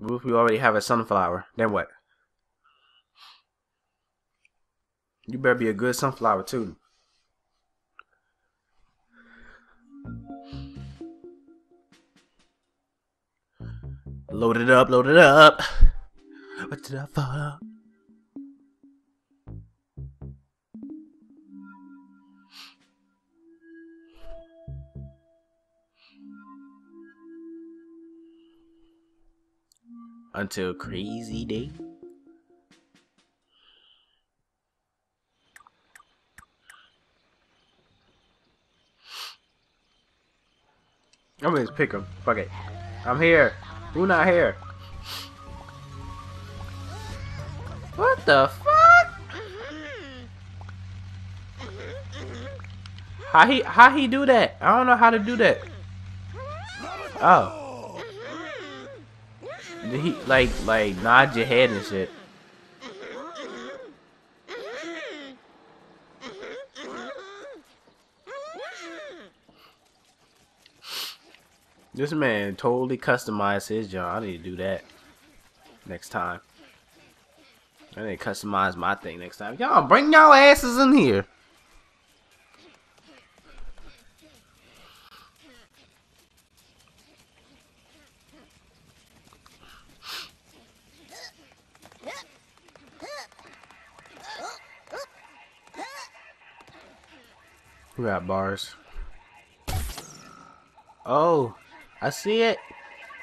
If we already have a sunflower? Then what? You better be a good sunflower too. Load it up, load it up. What did I? Until crazy day. I'm gonna just pick him. Fuck it. I'm here. Who not here? What the fuck? How he how he do that? I don't know how to do that. Oh. He like like nod your head and shit? This man totally customized his job. I need to do that next time. I need to customize my thing next time. Y'all bring y'all asses in here. Who got bars? Oh. I see it.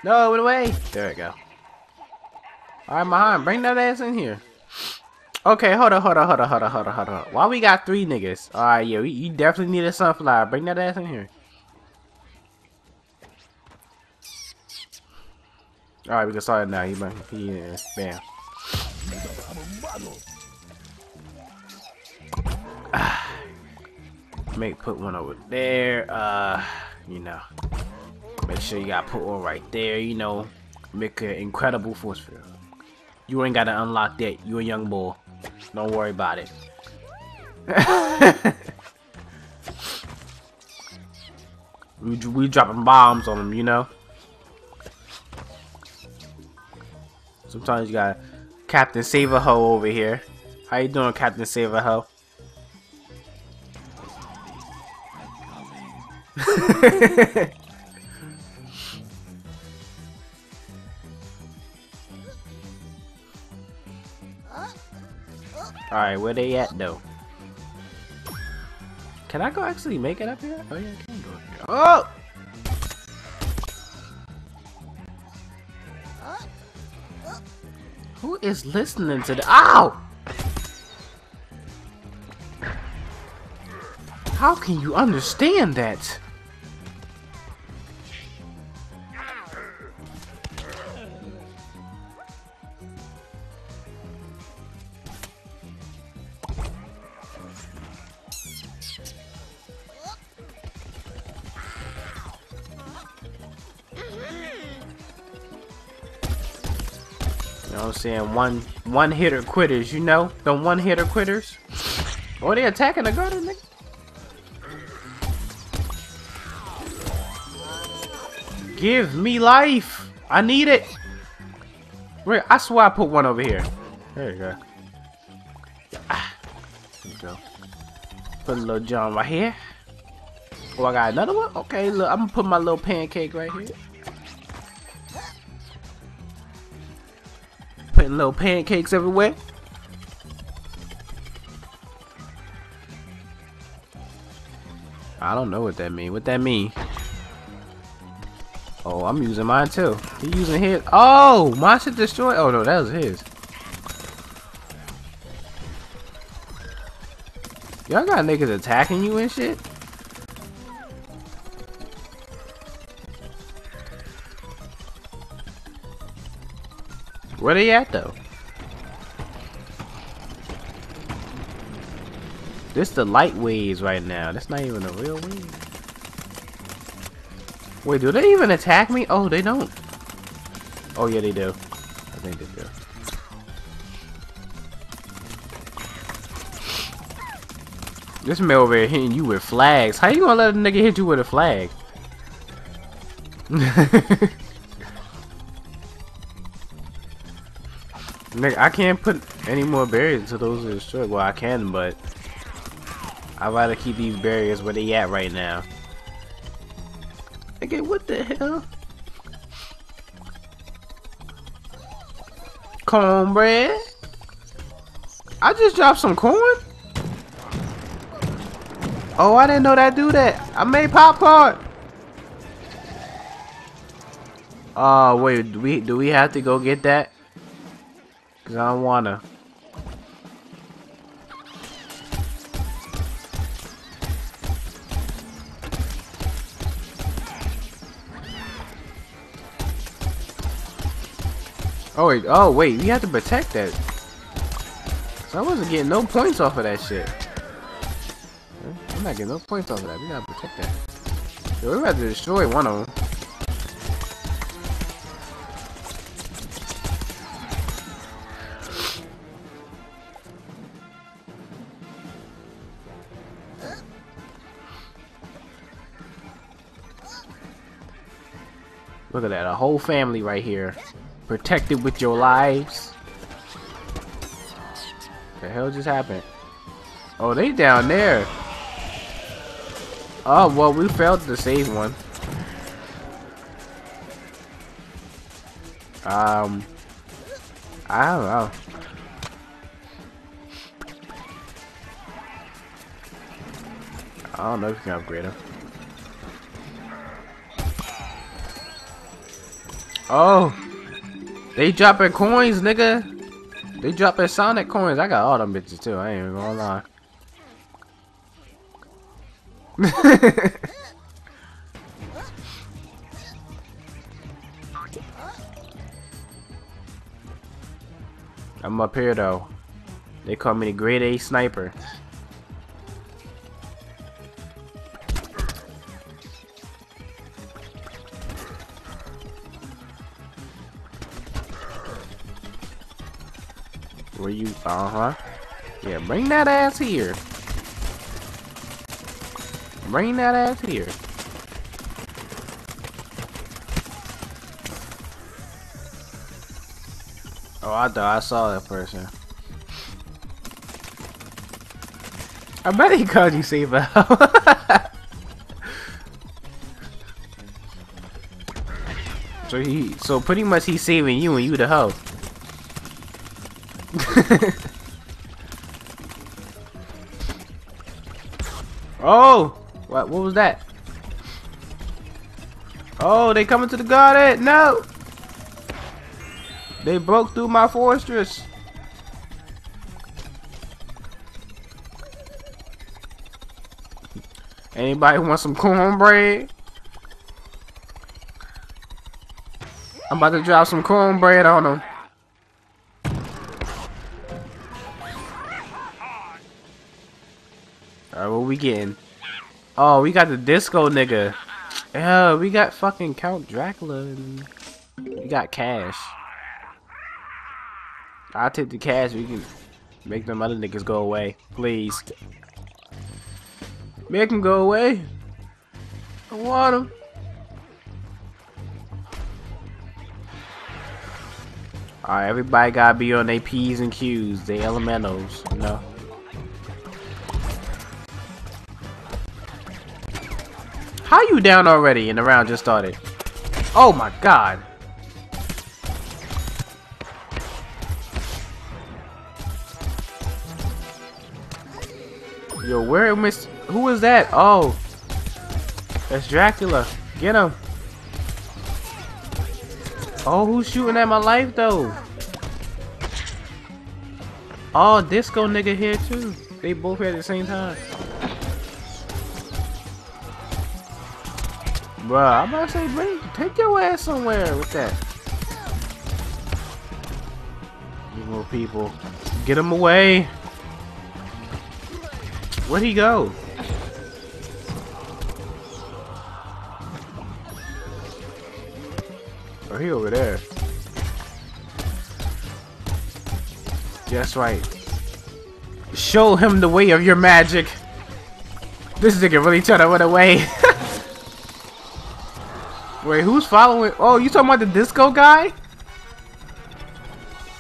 No, it went away. There we go. Alright, Mahan, bring that ass in here. Okay, hold on, hold on, hold on, hold on, hold on, hold on. Why we got three niggas? Alright, yeah, you definitely need a sunflower. Bring that ass in here. Alright, we can start it now. He, he, yeah, bam. Make put one over there. Uh, you know. Make sure you got put one right there, you know. Make an incredible force field. You ain't gotta unlock that. You a young boy. Don't worry about it. we, we dropping bombs on them, you know. Sometimes you got Captain Save a Ho over here. How you doing, Captain Save a Ho? Alright, where they at though? Can I go actually make it up here? Oh yeah, I can go up here. Oh! Who is listening to the- OW! How can you understand that? You know what I'm saying? One one hitter quitters, you know? The one hitter quitters. Oh, they attacking the gutter, nigga. Give me life. I need it. Wait, I swear I put one over here. There you go. Ah, there you go. Put a little John right here. Oh, I got another one? Okay, look, I'm gonna put my little pancake right here. Putting little pancakes everywhere. I don't know what that mean. What that mean? Oh, I'm using mine too. He using his. Oh, mine should destroy. Oh no, that was his. Y'all got niggas attacking you and shit. Where they at though? This the light waves right now. That's not even a real wave. Wait, do they even attack me? Oh, they don't. Oh yeah, they do. I think they do. This man over here hitting you with flags. How you gonna let a nigga hit you with a flag? Nick, I can't put any more barriers until those are destroyed. Well, I can, but I'd rather keep these barriers where they at right now. Okay, what the hell? Cornbread? I just dropped some corn? Oh, I didn't know that do that. I made popcorn. Oh, uh, wait, do we do we have to go get that? Cause I don't wanna. Oh wait, oh wait, we have to protect that. So I wasn't getting no points off of that shit. I'm not getting no points off of that. We gotta protect that. So we have to destroy one of them. Look at that, a whole family right here. Protected with your lives. The hell just happened? Oh, they down there. Oh, well, we failed to save one. Um, I don't know. I don't know if you can upgrade him. Oh, they dropping coins, nigga. They dropping Sonic coins. I got all them bitches too. I ain't even gonna lie. I'm up here though. They call me the grade A sniper. Where you? Uh huh. Yeah, bring that ass here. Bring that ass here. Oh, I thought I saw that person. I bet he called you Saber. so he, so pretty much he's saving you and you the hoe. oh! What, what was that? Oh, they coming to the garden! No! They broke through my fortress. Anybody want some cornbread? I'm about to drop some cornbread on them. Oh, we got the disco nigga. Yeah, we got fucking Count Dracula. And we got cash. I'll take the cash. We can make them other niggas go away. Please. Make them go away. I want them. Alright, everybody gotta be on their P's and Q's, they elementals, you know? How you down already and the round just started? Oh my god. Yo, where miss who is that? Oh. That's Dracula. Get him. Oh, who's shooting at my life though? Oh, disco nigga here too. They both here at the same time. Bruh, I'm about to say, bring, take your ass somewhere with that. You more people. Get him away. Where'd he go? Oh, he over there. That's right. Show him the way of your magic. This is nigga really trying to run away. Wait, who's following? Oh, you talking about the disco guy?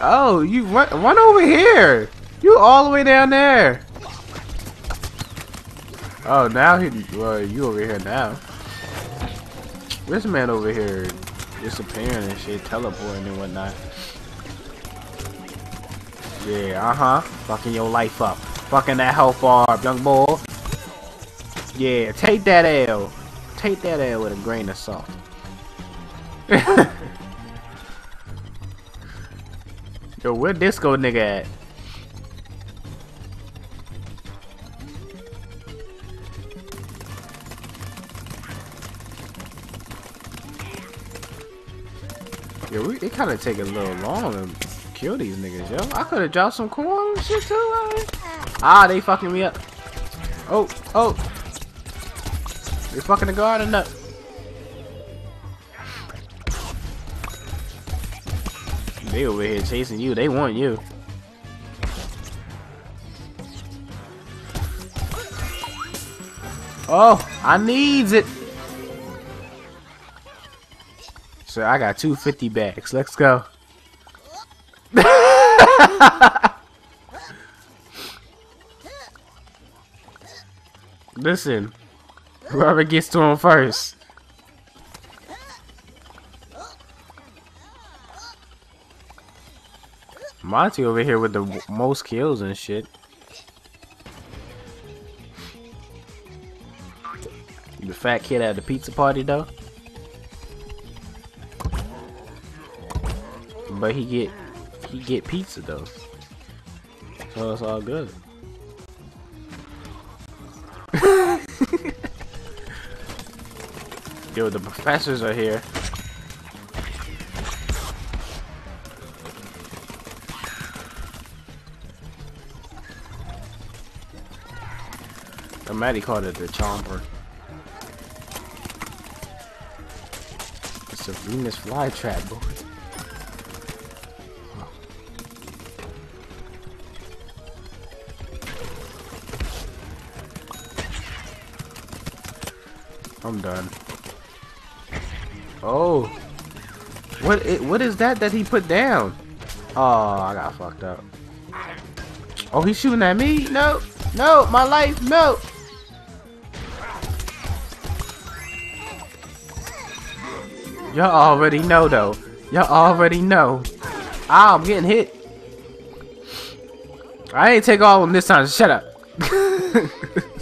Oh, you run, run over here. You all the way down there. Oh, now he, well, you over here now. This man over here disappearing and shit, teleporting and whatnot. Yeah, uh-huh. Fucking your life up. Fucking that health bar, young boy. Yeah, take that L. Take that L with a grain of salt. Yo, where disco nigga at? Yo, we, it kind of take a little long to kill these niggas, yo. I could have dropped some corn shit too. Ah, they fucking me up. Oh, oh. They fucking the garden up. They over here chasing you. They want you. Oh, I needs it. So I got 250 bags. Let's go. Listen, whoever gets to him first. Monty over here with the most kills and shit. The fat kid at the pizza party though. But he get he get pizza though. So it's all good. Yo, the professors are here. Maddie called it the chomper. It's a Venus flytrap, boy. I'm done. Oh. What it, what is that that he put down? Oh, I got fucked up. Oh, he's shooting at me? No. No, my life, no. Y'all already know though. Y'all already know. Ah, I'm getting hit. I ain't take all of them this time. Shut up.